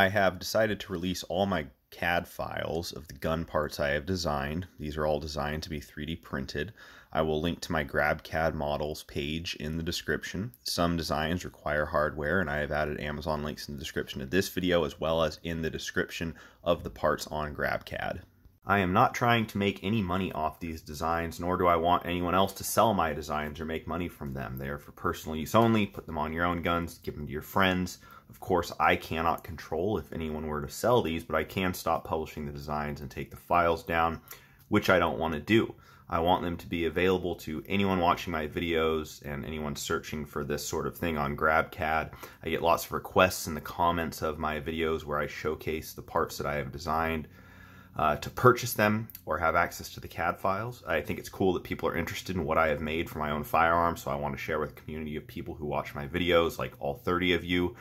I have decided to release all my CAD files of the gun parts I have designed. These are all designed to be 3D printed. I will link to my GrabCAD models page in the description. Some designs require hardware, and I have added Amazon links in the description of this video as well as in the description of the parts on GrabCAD. I am not trying to make any money off these designs, nor do I want anyone else to sell my designs or make money from them. They are for personal use only. Put them on your own guns, give them to your friends, of course, I cannot control if anyone were to sell these, but I can stop publishing the designs and take the files down, which I don't want to do. I want them to be available to anyone watching my videos and anyone searching for this sort of thing on GrabCAD. I get lots of requests in the comments of my videos where I showcase the parts that I have designed uh, to purchase them or have access to the CAD files. I think it's cool that people are interested in what I have made for my own firearm, so I want to share with a community of people who watch my videos, like all 30 of you.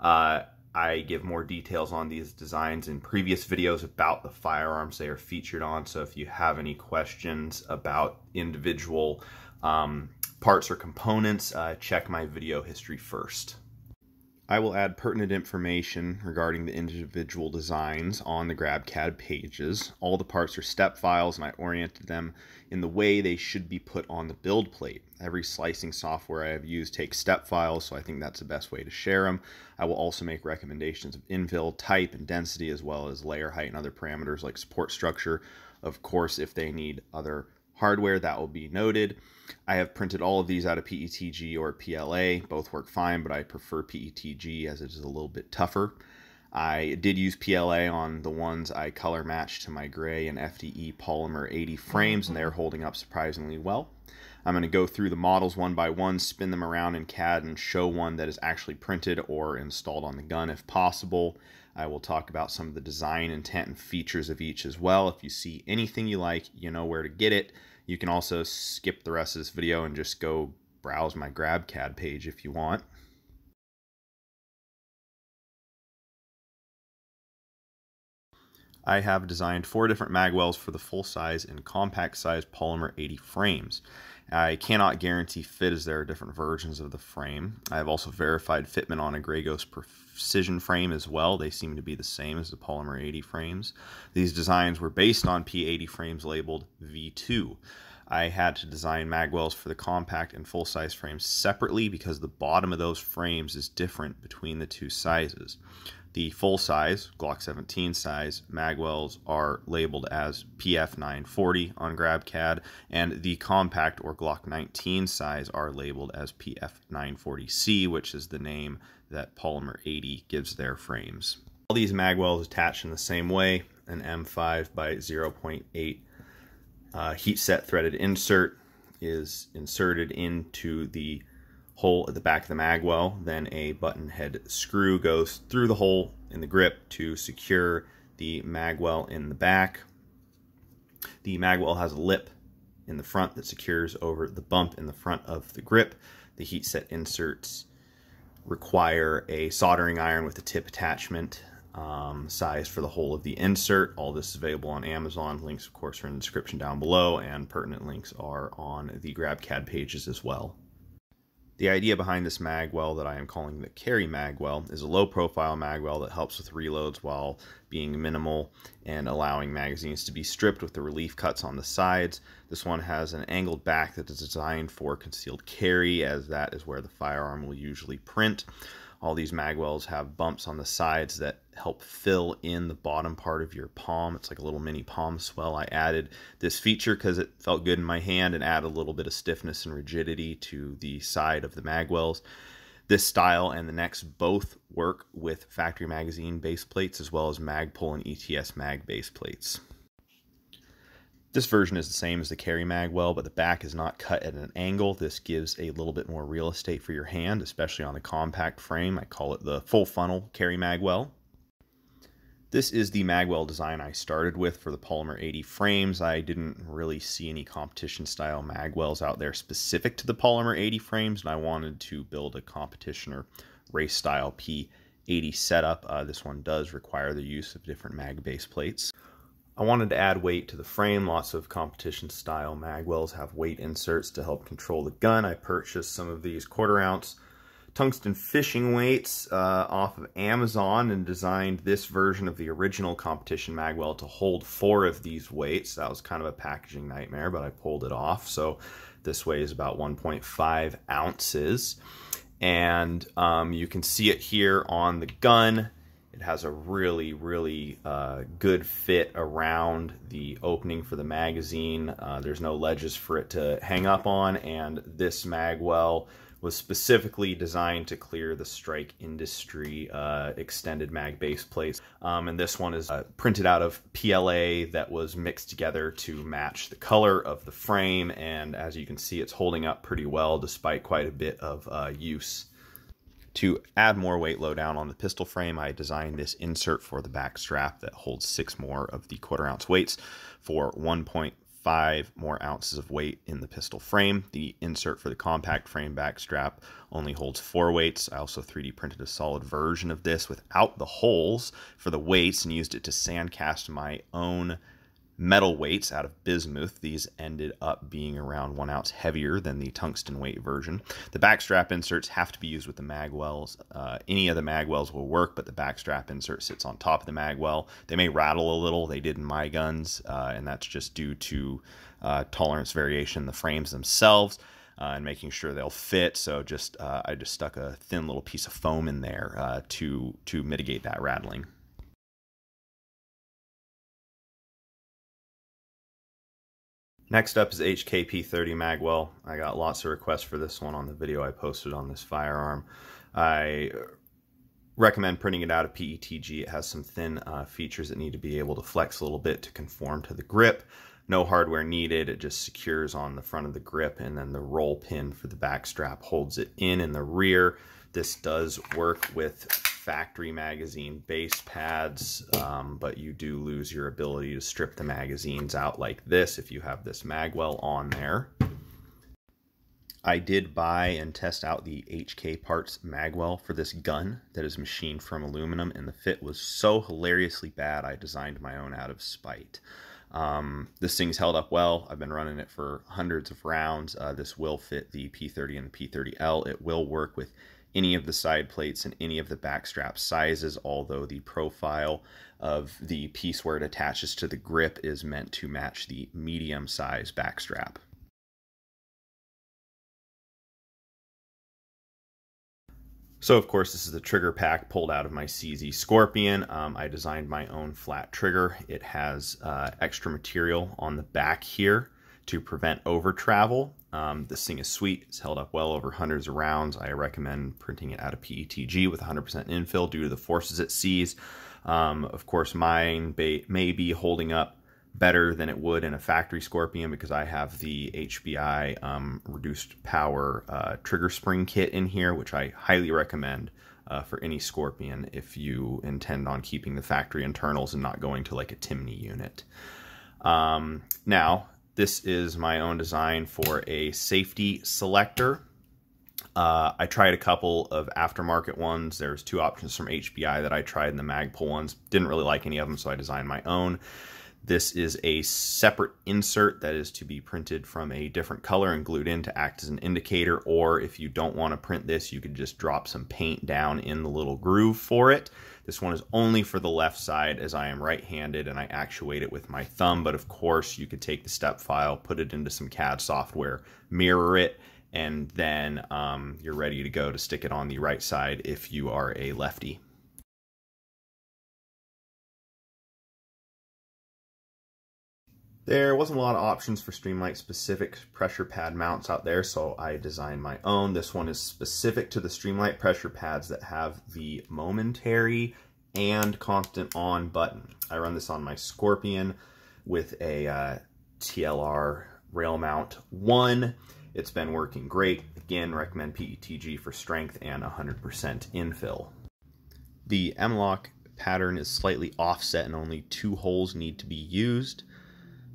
Uh, I give more details on these designs in previous videos about the firearms they are featured on. So if you have any questions about individual um, parts or components, uh, check my video history first. I will add pertinent information regarding the individual designs on the GrabCAD pages. All the parts are step files and I oriented them in the way they should be put on the build plate. Every slicing software I have used takes step files, so I think that's the best way to share them. I will also make recommendations of infill, type, and density, as well as layer height and other parameters like support structure. Of course, if they need other hardware, that will be noted. I have printed all of these out of PETG or PLA. Both work fine, but I prefer PETG as it is a little bit tougher. I did use PLA on the ones I color matched to my gray and FDE polymer 80 frames, and they're mm-hmm. holding up surprisingly well. I'm going to go through the models one by one, spin them around in CAD, and show one that is actually printed or installed on the gun if possible. I will talk about some of the design intent and features of each as well. If you see anything you like, you know where to get it. You can also skip the rest of this video and just go browse my GrabCAD page if you want. I have designed four different magwells for the full size and compact size polymer 80 frames. I cannot guarantee fit as there are different versions of the frame. I have also verified fitment on a Grey Ghost precision frame as well. They seem to be the same as the Polymer 80 frames. These designs were based on P80 frames labeled V2. I had to design magwells for the compact and full-size frames separately because the bottom of those frames is different between the two sizes. The full size, Glock 17 size, magwells are labeled as PF940 on GrabCAD, and the compact or Glock 19 size are labeled as PF940C, which is the name that Polymer 80 gives their frames. All these magwells attach in the same way, an M5 by 0.8 uh, heat set threaded insert is inserted into the hole at the back of the magwell. Then a button head screw goes through the hole in the grip to secure the magwell in the back. The magwell has a lip in the front that secures over the bump in the front of the grip. The heat set inserts require a soldering iron with a tip attachment um, size for the hole of the insert. All this is available on Amazon. Links, of course, are in the description down below, and pertinent links are on the GrabCAD pages as well. The idea behind this magwell that I am calling the carry magwell is a low profile magwell that helps with reloads while being minimal and allowing magazines to be stripped with the relief cuts on the sides. This one has an angled back that is designed for concealed carry as that is where the firearm will usually print. All these magwells have bumps on the sides that help fill in the bottom part of your palm. It's like a little mini palm swell. I added this feature because it felt good in my hand and add a little bit of stiffness and rigidity to the side of the magwells. This style and the next both work with factory magazine base plates as well as Magpul and ETS mag base plates. This version is the same as the carry magwell, but the back is not cut at an angle. This gives a little bit more real estate for your hand, especially on the compact frame. I call it the full funnel carry magwell. This is the magwell design I started with for the Polymer 80 frames. I didn't really see any competition style magwells out there specific to the Polymer 80 frames, and I wanted to build a competition or race style P80 setup. Uh, this one does require the use of different mag base plates. I wanted to add weight to the frame. Lots of competition style magwells have weight inserts to help control the gun. I purchased some of these quarter ounce tungsten fishing weights uh, off of Amazon and designed this version of the original competition magwell to hold four of these weights. That was kind of a packaging nightmare, but I pulled it off. So this weighs about 1.5 ounces. And um, you can see it here on the gun. It has a really, really uh, good fit around the opening for the magazine. Uh, there's no ledges for it to hang up on, and this magwell was specifically designed to clear the Strike Industry uh, extended mag base plates. Um, and this one is uh, printed out of PLA that was mixed together to match the color of the frame. And as you can see, it's holding up pretty well despite quite a bit of uh, use. To add more weight low down on the pistol frame, I designed this insert for the back strap that holds six more of the quarter ounce weights for 1.5 more ounces of weight in the pistol frame. The insert for the compact frame back strap only holds four weights. I also 3D printed a solid version of this without the holes for the weights and used it to sandcast my own metal weights out of bismuth. These ended up being around one ounce heavier than the tungsten weight version. The backstrap inserts have to be used with the magwells. Uh, any of the magwells will work, but the backstrap insert sits on top of the magwell. They may rattle a little. They did in my guns, uh, and that's just due to uh, tolerance variation in the frames themselves. Uh, and making sure they'll fit. So just uh, I just stuck a thin little piece of foam in there uh, to to mitigate that rattling. Next up is HKP30 Magwell. I got lots of requests for this one on the video I posted on this firearm. I recommend printing it out of PETG. It has some thin uh, features that need to be able to flex a little bit to conform to the grip. No hardware needed. It just secures on the front of the grip and then the roll pin for the back strap holds it in in the rear. This does work with factory magazine base pads, um, but you do lose your ability to strip the magazines out like this if you have this magwell on there. I did buy and test out the HK Parts magwell for this gun that is machined from aluminum, and the fit was so hilariously bad I designed my own out of spite. Um, this thing's held up well. I've been running it for hundreds of rounds. Uh, this will fit the P30 and the P30L. It will work with any of the side plates and any of the backstrap sizes, although the profile of the piece where it attaches to the grip is meant to match the medium size backstrap. So of course this is the trigger pack pulled out of my CZ Scorpion. Um, I designed my own flat trigger. It has uh, extra material on the back here to prevent over travel. Um, this thing is sweet. It's held up well over hundreds of rounds. I recommend printing it out of PETG with 100% infill due to the forces it sees. Um, of course, mine may be holding up better than it would in a factory Scorpion because I have the HBI um, reduced power uh, trigger spring kit in here, which I highly recommend uh, for any Scorpion if you intend on keeping the factory internals and not going to like a Timney unit. Um, now, this is my own design for a safety selector. Uh, I tried a couple of aftermarket ones. There's two options from HBI that I tried in the Magpul ones. Didn't really like any of them, so I designed my own. This is a separate insert that is to be printed from a different color and glued in to act as an indicator, or if you don't want to print this, you could just drop some paint down in the little groove for it. This one is only for the left side as I am right-handed and I actuate it with my thumb, but of course you could take the step file, put it into some CAD software, mirror it, and then um, you're ready to go to stick it on the right side if you are a lefty. There wasn't a lot of options for Streamlight specific pressure pad mounts out there, so I designed my own. This one is specific to the Streamlight pressure pads that have the momentary and constant on button. I run this on my Scorpion with a uh, TLR rail mount 1. It's been working great. Again, recommend PETG for strength and 100% infill. The M-LOK pattern is slightly offset and only two holes need to be used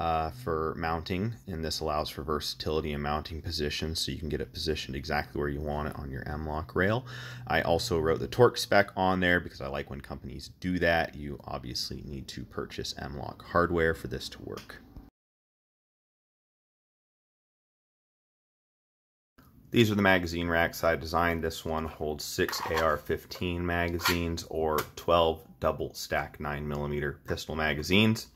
uh, for mounting, and this allows for versatility in mounting positions, so you can get it positioned exactly where you want it on your M-LOK rail. I also wrote the torque spec on there because I like when companies do that. You obviously need to purchase M-LOK hardware for this to work. These are the magazine racks I designed. This one holds six AR-15 magazines or 12 double stack 9mm pistol magazines.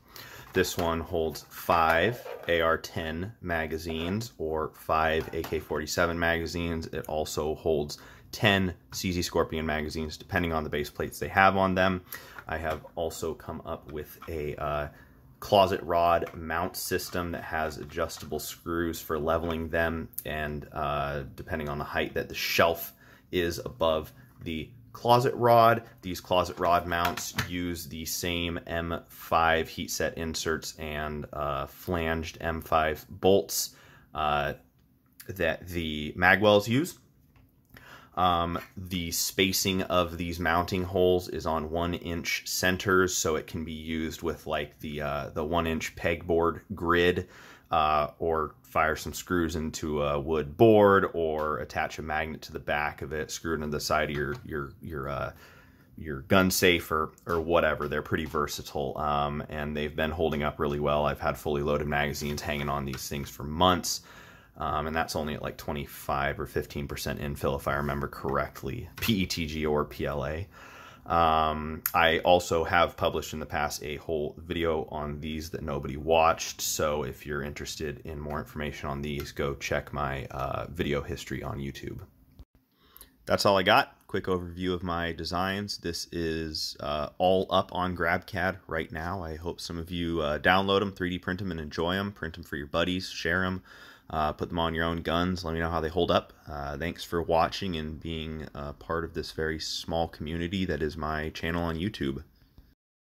This one holds five AR-10 magazines or five AK-47 magazines. It also holds 10 CZ Scorpion magazines, depending on the base plates they have on them. I have also come up with a uh, closet rod mount system that has adjustable screws for leveling them and uh, depending on the height that the shelf is above the closet rod. These closet rod mounts use the same M5 heat set inserts and uh, flanged M5 bolts uh, that the magwells use. Um, the spacing of these mounting holes is on one inch centers, so it can be used with like the uh, the one inch pegboard grid, uh, or fire some screws into a wood board, or attach a magnet to the back of it, screw it into the side of your your your uh, your gun safe or, or whatever. They're pretty versatile, um, and they've been holding up really well. I've had fully loaded magazines hanging on these things for months. Um, and that's only at like 25 or 15% infill if I remember correctly, PETG or PLA. Um, I also have published in the past a whole video on these that nobody watched, so if you're interested in more information on these, go check my uh, video history on YouTube. That's all I got. Quick overview of my designs. This is uh, all up on GrabCAD right now. I hope some of you uh, download them, 3D print them, and enjoy them. Print them for your buddies, share them. Uh, put them on your own guns. Let me know how they hold up. Uh, thanks for watching and being a part of this very small community that is my channel on YouTube.